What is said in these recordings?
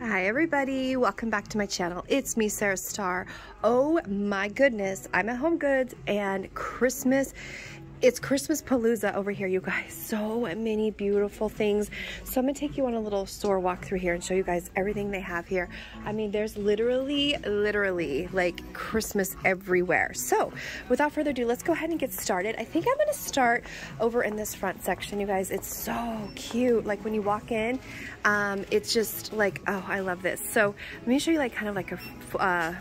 Hi everybody, welcome back to my channel. It's me, Sara Starr. Oh my goodness, I'm at Home Goods and Christmas it's Christmas Palooza over here, you guys. So many beautiful things. So I'm gonna take you on a little store walk through here and show you guys everything they have here. I mean, there's literally, literally like Christmas everywhere. So without further ado, let's go ahead and get started. I think I'm gonna start over in this front section, you guys. It's so cute. Like when you walk in, um, it's just like, oh, I love this. So let me show you like kind of like a, uh,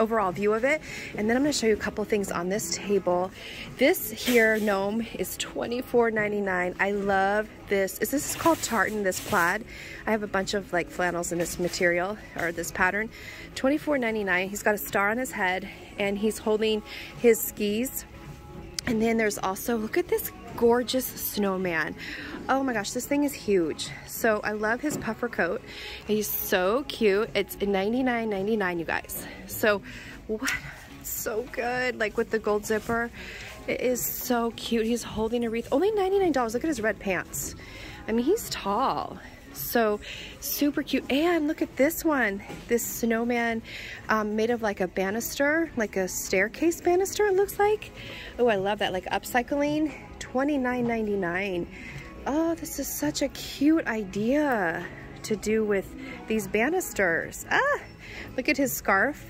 overall view of it. And then I'm gonna show you a couple things on this table. This here gnome is $24.99. I love this. Is this called tartan, this plaid. I have a bunch of like flannels in this material or this pattern. $24.99. He's got a star on his head and he's holding his skis. And then there's also, look at this gorgeous snowman. Oh my gosh, this thing is huge. So I love his puffer coat. He's so cute. It's $99.99, you guys. So what? So good, like with the gold zipper. It is so cute. He's holding a wreath. Only $99. Look at his red pants. I mean, he's tall. So super cute. And look at this one. This snowman um, made of like a banister, like a staircase banister it looks like. Oh, I love that. Like upcycling, $29.99. Oh, this is such a cute idea to do with these banisters. Ah, look at his scarf.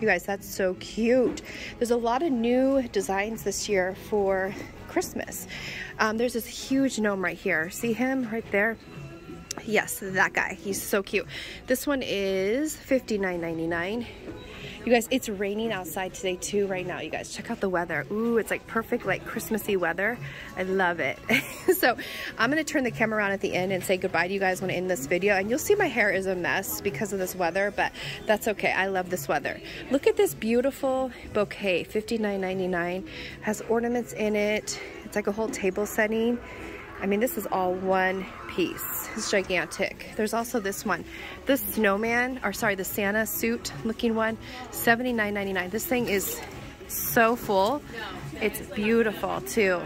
You guys, that's so cute. There's a lot of new designs this year for Christmas. Um, there's this huge gnome right here. See him right there? Yes, that guy. He's so cute. This one is $59.99. You guys, it's raining outside today too right now. You guys, check out the weather. Ooh, it's like perfect like Christmassy weather. I love it. so I'm gonna turn the camera around at the end and say goodbye to you guys when I end this video. And you'll see my hair is a mess because of this weather, but that's okay. I love this weather. Look at this beautiful bouquet, $59.99. Has ornaments in it. It's like a whole table setting. I mean, this is all one piece. It's gigantic. There's also this one. This snowman, or sorry, the Santa suit looking one, $79.99. This thing is so full. It's beautiful too.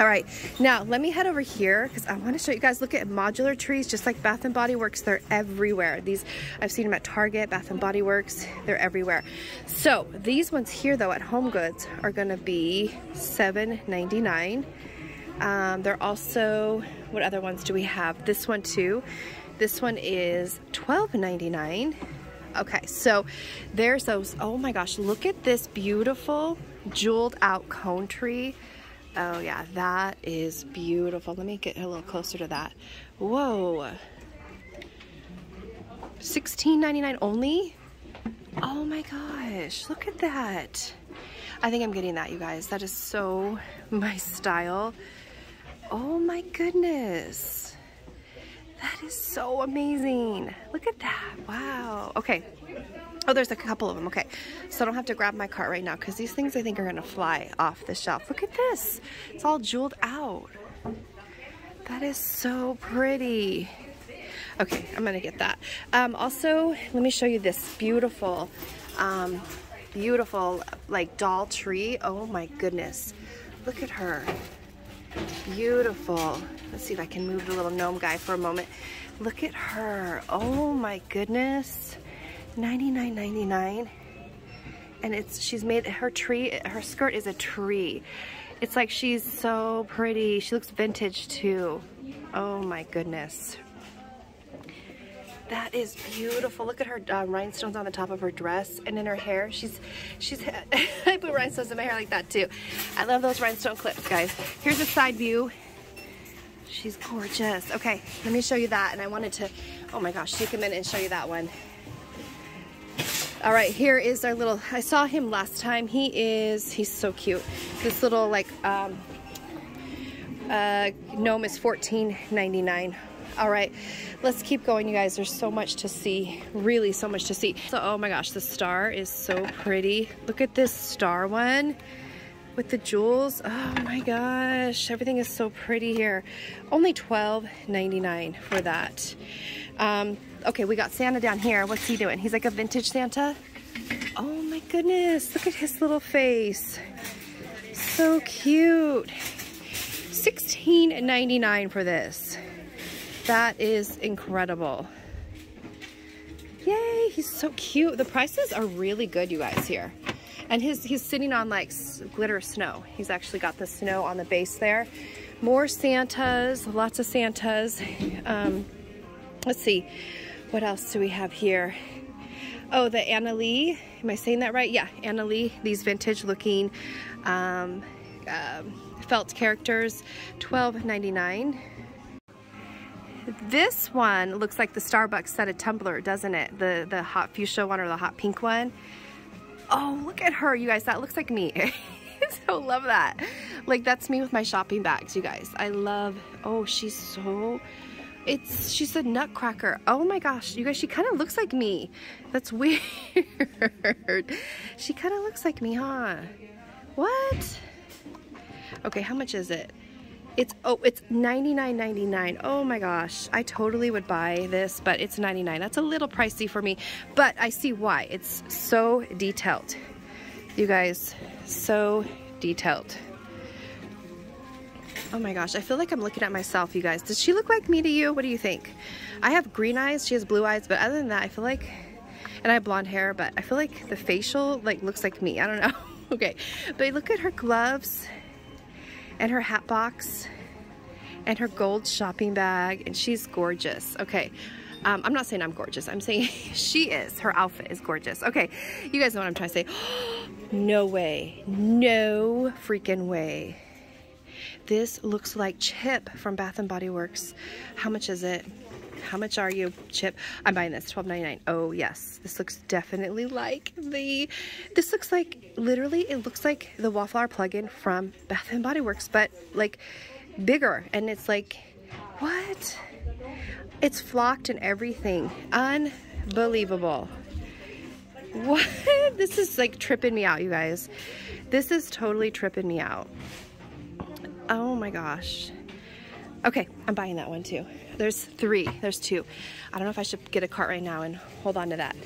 All right, now let me head over here because I want to show you guys, look at modular trees, just like Bath & Body Works, they're everywhere. These, I've seen them at Target, Bath & Body Works, they're everywhere. So these ones here though at Home Goods are gonna be $7.99. Um, they're also, what other ones do we have? This one too. This one is $12.99. Okay, so there's those. Oh my gosh, look at this beautiful jeweled out cone tree. Oh yeah, that is beautiful. Let me get a little closer to that. Whoa. $16.99 only? Oh my gosh, look at that. I think I'm getting that, you guys. That is so my style. Oh my goodness. That is so amazing. Look at that. Wow. Okay. Oh, there's a couple of them. Okay. So I don't have to grab my cart right now because these things I think are going to fly off the shelf. Look at this. It's all jeweled out. That is so pretty. Okay, I'm going to get that. Um, also, let me show you this beautiful, um, beautiful like doll tree. Oh my goodness. Look at her. Beautiful. Let's see if I can move the little gnome guy for a moment. Look at her. Oh my goodness. $99.99. And it's she's made her tree, her skirt is a tree. It's like she's so pretty. She looks vintage too. Oh my goodness. That is beautiful. Look at her uh, rhinestones on the top of her dress and in her hair. She's, she's, I put rhinestones in my hair like that too. I love those rhinestone clips, guys. Here's a side view. She's gorgeous. Okay, let me show you that. And I wanted to, oh my gosh, take a minute and show you that one. All right, here is our little, I saw him last time. He is, he's so cute. This little like, um, uh, gnome is $14.99 all right, let's keep going, you guys. There's so much to see, really so much to see. So, oh my gosh, the star is so pretty. Look at this star one with the jewels. Oh my gosh, everything is so pretty here. Only $12.99 for that. Um, okay, we got Santa down here. What's he doing? He's like a vintage Santa. Oh my goodness, look at his little face. So cute. $16.99 for this. That is incredible. Yay, he's so cute. The prices are really good, you guys, here. And his he's sitting on like glitter snow. He's actually got the snow on the base there. More Santas, lots of Santas. Um, let's see, what else do we have here? Oh, the Annalee. Am I saying that right? Yeah, Annalee. These vintage looking um, uh, felt characters, $12.99. This one looks like the Starbucks set of tumbler, doesn't it? The, the hot fuchsia one or the hot pink one. Oh, look at her, you guys. That looks like me. so love that. Like that's me with my shopping bags, you guys. I love, oh, she's so, it's, she's a nutcracker. Oh my gosh, you guys, she kind of looks like me. That's weird. she kind of looks like me, huh? What? Okay, how much is it? It's, oh, it's $99.99. Oh my gosh. I totally would buy this, but it's 99 That's a little pricey for me, but I see why. It's so detailed. You guys, so detailed. Oh my gosh, I feel like I'm looking at myself, you guys. Does she look like me to you? What do you think? I have green eyes, she has blue eyes, but other than that, I feel like, and I have blonde hair, but I feel like the facial like looks like me. I don't know. okay, but look at her gloves and her hat box and her gold shopping bag and she's gorgeous. Okay um, I'm not saying I'm gorgeous. I'm saying she is. Her outfit is gorgeous. Okay you guys know what I'm trying to say. No way. No freaking way. This looks like Chip from Bath and Body Works. How much is it how much are you, Chip? I'm buying this, $12.99. Oh, yes. This looks definitely like the, this looks like, literally, it looks like the Wallflower plug-in from Bath and Body Works, but like bigger. And it's like, what? It's flocked and everything. Unbelievable. What? This is like tripping me out, you guys. This is totally tripping me out. Oh my gosh. Okay, I'm buying that one too. There's three, there's two. I don't know if I should get a cart right now and hold on to that.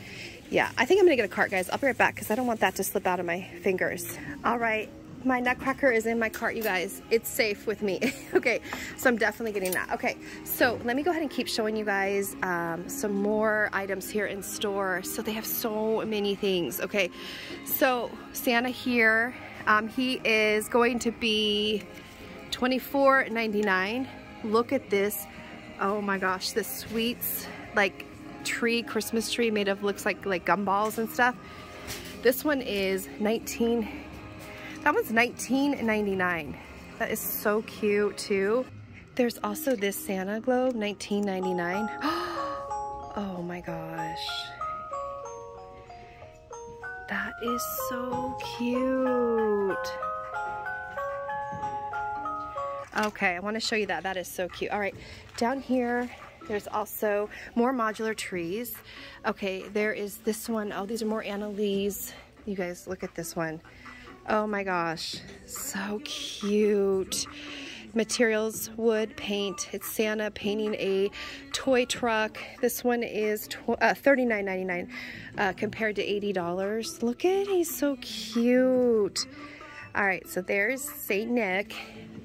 Yeah, I think I'm gonna get a cart, guys. I'll be right back because I don't want that to slip out of my fingers. All right, my nutcracker is in my cart, you guys. It's safe with me. okay, so I'm definitely getting that. Okay, so let me go ahead and keep showing you guys um, some more items here in store. So they have so many things. Okay, so Santa here, um, he is going to be $24.99. Look at this Oh my gosh, this sweets like tree, Christmas tree made of looks like like gumballs and stuff. This one is 19, that one's 19.99. That is so cute too. There's also this Santa globe, 19.99. Oh my gosh. That is so cute. Okay, I want to show you that. That is so cute. All right, down here, there's also more modular trees. Okay, there is this one. Oh, these are more Annalees. You guys, look at this one. Oh my gosh, so cute. Materials, wood, paint. It's Santa painting a toy truck. This one is uh, $39.99 uh, compared to $80. Look at he's so cute. All right, so there's St. Nick.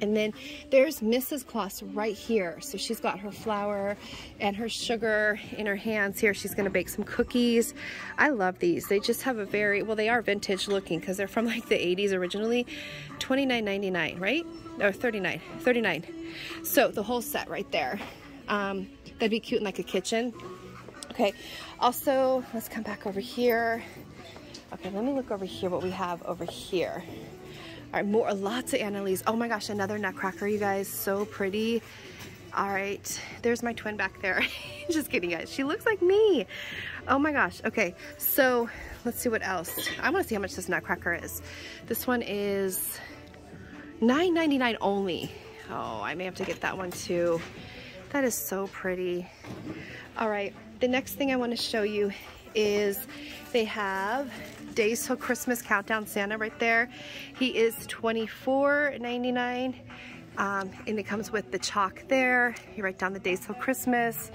And then there's Mrs. Claus right here. So she's got her flour and her sugar in her hands here. She's gonna bake some cookies. I love these. They just have a very, well, they are vintage looking because they're from like the 80s originally. $29.99, right? Or 39, 39. So the whole set right there. Um, that'd be cute in like a kitchen. Okay, also, let's come back over here. Okay, let me look over here what we have over here. All right, more, lots of Annalees. Oh my gosh, another nutcracker, you guys. So pretty. All right, there's my twin back there. Just kidding, guys. She looks like me. Oh my gosh. Okay, so let's see what else. I want to see how much this nutcracker is. This one is $9.99 only. Oh, I may have to get that one too. That is so pretty. All right, the next thing I want to show you is they have Days Till Christmas Countdown Santa right there. He is $24.99. Um, and it comes with the chalk there. You write down the days till Christmas.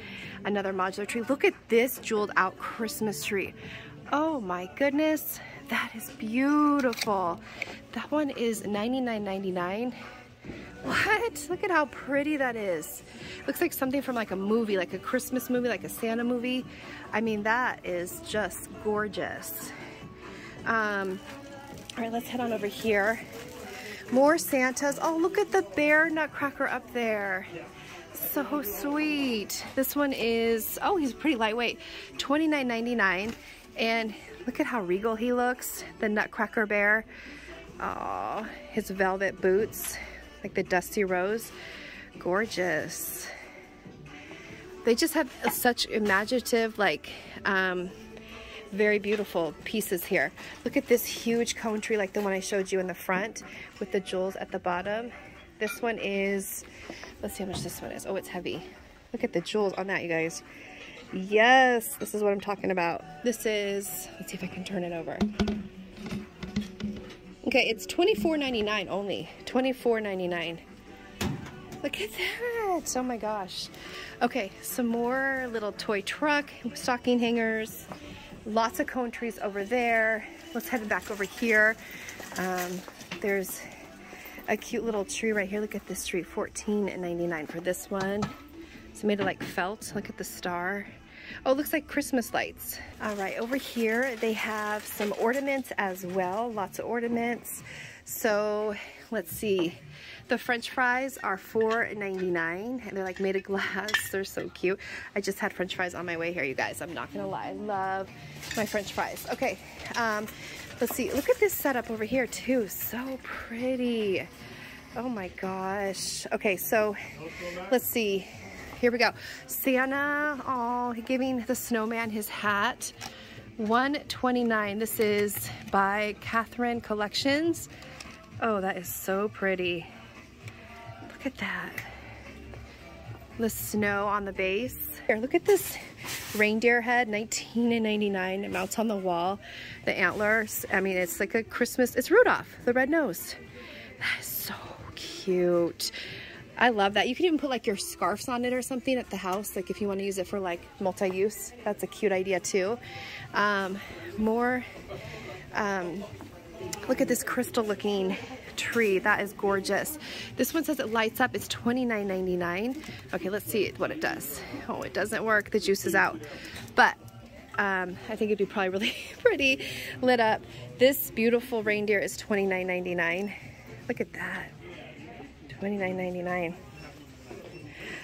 Another modular tree. Look at this jeweled out Christmas tree. Oh my goodness. That is beautiful. That one is $99.99. What? Look at how pretty that is. Looks like something from like a movie, like a Christmas movie, like a Santa movie. I mean, that is just gorgeous. Um, all right, let's head on over here. More Santas. Oh, look at the bear nutcracker up there. So sweet. This one is, oh, he's pretty lightweight. $29.99. And look at how regal he looks. The nutcracker bear. Oh, his velvet boots like the Dusty Rose. Gorgeous. They just have such imaginative, like, um, very beautiful pieces here. Look at this huge cone tree like the one I showed you in the front with the jewels at the bottom. This one is, let's see how much this one is. Oh, it's heavy. Look at the jewels on that, you guys. Yes, this is what I'm talking about. This is, let's see if I can turn it over. Okay, it's $24.99 only. $24.99. Look at that. Oh my gosh. Okay, some more little toy truck, stocking hangers, lots of cone trees over there. Let's head back over here. Um, there's a cute little tree right here. Look at this tree, $14.99 for this one. It's made of like felt. Look at the star. Oh, looks like Christmas lights. All right, over here they have some ornaments as well, lots of ornaments. So let's see. The french fries are $4.99 and they're like made of glass. They're so cute. I just had french fries on my way here, you guys. I'm not gonna lie, I love my french fries. Okay, um, let's see. Look at this setup over here too. So pretty. Oh my gosh. Okay, so let's see here we go. Santa, oh, giving the snowman his hat. 129 This is by Katherine Collections. Oh, that is so pretty. Look at that. The snow on the base. Here, look at this reindeer head, 19.99. It mounts on the wall. The antlers, I mean, it's like a Christmas, it's Rudolph, the red nose. That is so cute. I love that. You can even put like your scarves on it or something at the house. Like if you want to use it for like multi-use, that's a cute idea too. Um, more, um, look at this crystal looking tree. That is gorgeous. This one says it lights up. It's $29.99. Okay, let's see what it does. Oh, it doesn't work. The juice is out. But um, I think it'd be probably really pretty lit up. This beautiful reindeer is $29.99. Look at that. $29.99.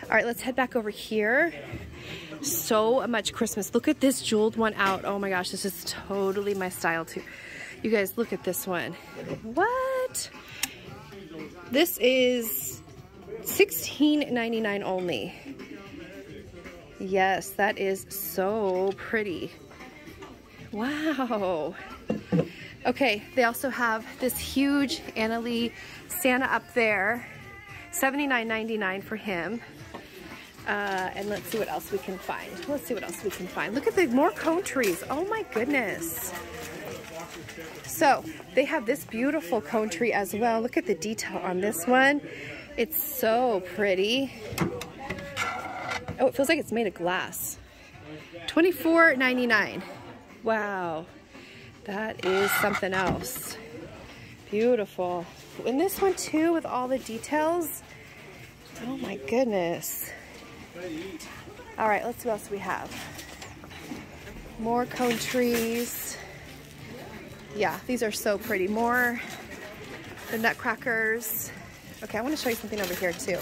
All right, let's head back over here. So much Christmas. Look at this jeweled one out. Oh my gosh, this is totally my style too. You guys, look at this one. What? This is $16.99 only. Yes, that is so pretty. Wow. Okay, they also have this huge Annalee Santa up there $79.99 for him. Uh, and let's see what else we can find. Let's see what else we can find. Look at the more cone trees. Oh my goodness. So they have this beautiful cone tree as well. Look at the detail on this one. It's so pretty. Oh, it feels like it's made of glass. $24.99. Wow. That is something else. Beautiful. And this one too with all the details. Oh my goodness. All right, let's see what else we have. More cone trees. Yeah, these are so pretty. More the nutcrackers. Okay, I want to show you something over here too.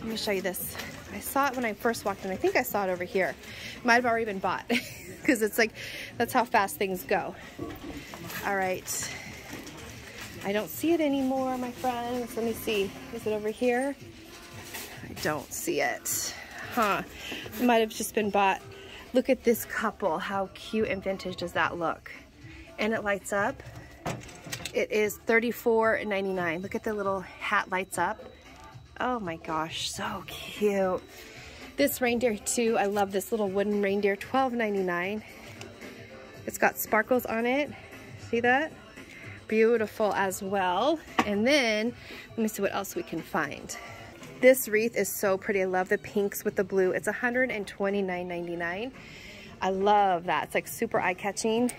Let me show you this. I saw it when I first walked in. I think I saw it over here. Might have already been bought because it's like, that's how fast things go. All right. I don't see it anymore, my friends. Let me see. Is it over here? I don't see it. Huh. It might have just been bought. Look at this couple. How cute and vintage does that look? And it lights up. It is $34.99. Look at the little hat lights up. Oh my gosh, so cute. This reindeer too, I love this little wooden reindeer, $12.99. It's got sparkles on it. See that? beautiful as well. And then, let me see what else we can find. This wreath is so pretty. I love the pinks with the blue. It's $129.99. I love that. It's like super eye-catching.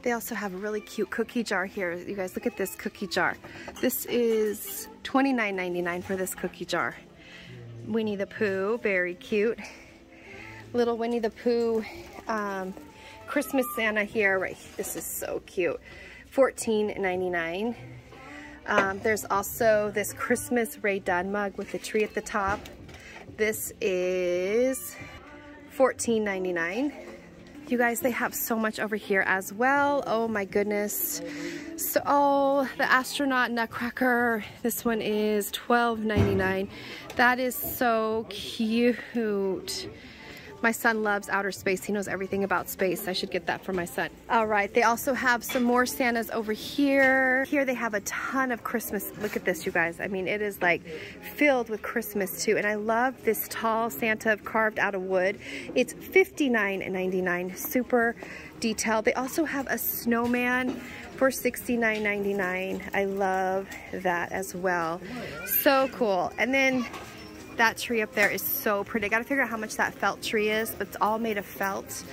They also have a really cute cookie jar here. You guys, look at this cookie jar. This is $29.99 for this cookie jar. Winnie the Pooh, very cute. Little Winnie the Pooh um, Christmas Santa here. Right, this is so cute. $14.99. Um, there's also this Christmas Rae Dunn mug with the tree at the top. This is $14.99. You guys, they have so much over here as well. Oh my goodness. So, oh, the astronaut nutcracker. This one is $12.99. That is so cute. My son loves outer space. He knows everything about space. I should get that for my son. All right, they also have some more Santas over here. Here they have a ton of Christmas. Look at this, you guys. I mean, it is like filled with Christmas too. And I love this tall Santa carved out of wood. It's $59.99, super detailed. They also have a snowman for $69.99. I love that as well. So cool. And then that tree up there is so pretty. I gotta figure out how much that felt tree is, but it's all made of felt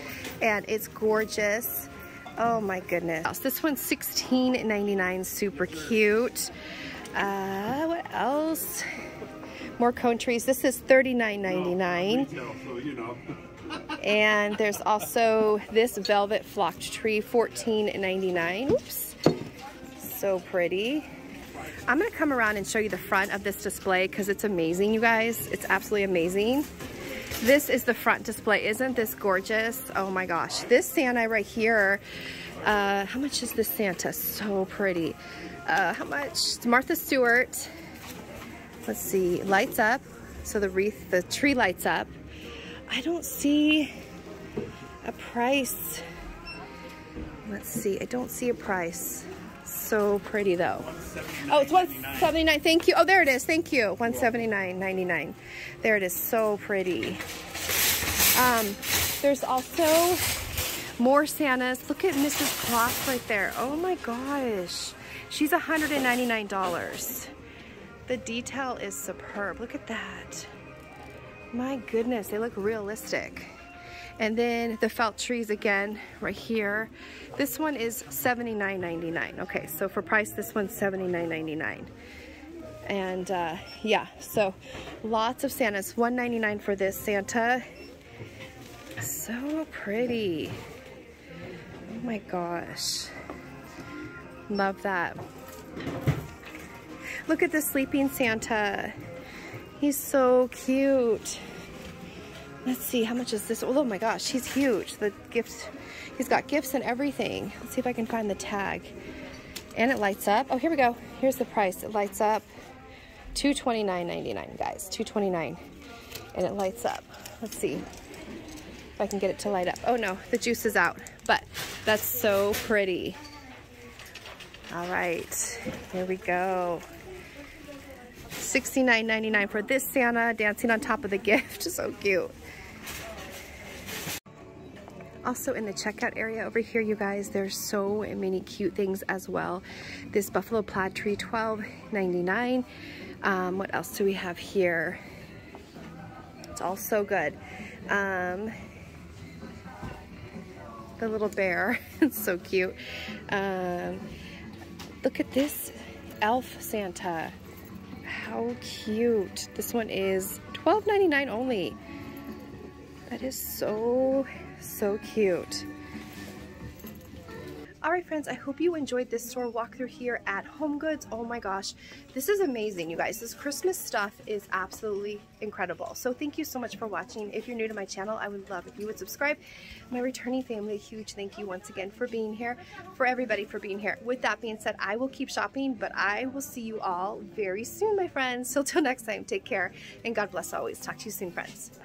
and it's gorgeous. Oh my goodness. This one's $16.99, super cute. Uh, what else? More cone trees. This is $39.99. and there's also this velvet flocked tree, $14.99. Oops. So pretty. I'm gonna come around and show you the front of this display because it's amazing, you guys. It's absolutely amazing. This is the front display. Isn't this gorgeous? Oh my gosh. This Santa right here, uh, how much is this Santa? So pretty. Uh, how much? It's Martha Stewart. Let's see, lights up. So the wreath, the tree lights up. I don't see a price. Let's see, I don't see a price so pretty though. Oh, it's 179 Thank you. Oh, there it is. Thank you. 179.99. There it is. So pretty. Um, there's also more Santas. Look at Mrs. Claus right there. Oh my gosh. She's $199. The detail is superb. Look at that. My goodness, they look realistic. And then the felt trees again, right here. This one is $79.99. Okay, so for price, this one's $79.99. And uh, yeah, so lots of Santas. 199 for this Santa. So pretty. Oh my gosh. Love that. Look at the sleeping Santa. He's so cute. Let's see, how much is this? Oh my gosh, he's huge. The gifts, he's got gifts and everything. Let's see if I can find the tag. And it lights up. Oh, here we go. Here's the price. It lights up. $229.99, guys. 229. And it lights up. Let's see if I can get it to light up. Oh no, the juice is out. But that's so pretty. All right, here we go. $69.99 for this Santa dancing on top of the gift. so cute. Also in the checkout area over here, you guys, there's so many cute things as well. This buffalo plaid tree, $12.99. Um, what else do we have here? It's all so good. Um, the little bear, it's so cute. Um, look at this elf Santa. How cute. This one is $12.99 only. That is so so cute. All right, friends, I hope you enjoyed this store walkthrough here at Home Goods. Oh my gosh, this is amazing, you guys. This Christmas stuff is absolutely incredible. So thank you so much for watching. If you're new to my channel, I would love if you would subscribe. My returning family, huge thank you once again for being here, for everybody for being here. With that being said, I will keep shopping, but I will see you all very soon, my friends. So till next time, take care, and God bless always. Talk to you soon, friends.